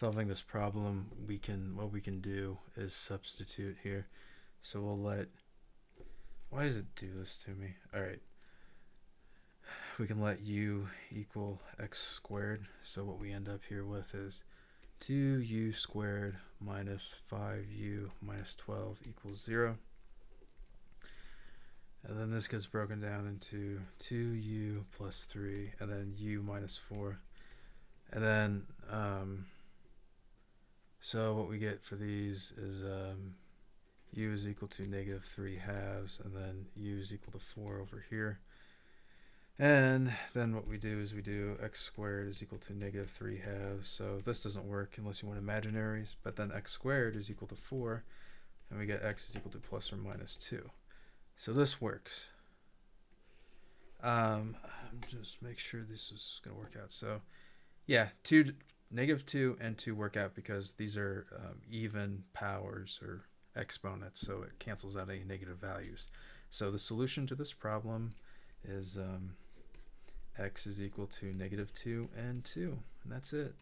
solving this problem, we can what we can do is substitute here. So we'll let why does it do this to me? All right. We can let u equal x squared. So what we end up here with is 2u squared minus 5u minus 12 equals 0. And then this gets broken down into 2u plus 3, and then u minus 4. And then, so what we get for these is um, u is equal to negative 3 halves, and then u is equal to 4 over here. And then what we do is we do x squared is equal to negative 3 halves. So this doesn't work unless you want imaginaries, but then x squared is equal to 4, and we get x is equal to plus or minus 2. So this works. Um, just make sure this is going to work out. So yeah, 2, negative 2 and 2 work out because these are um, even powers or exponents, so it cancels out any negative values. So the solution to this problem is um, x is equal to negative 2 and 2. And that's it.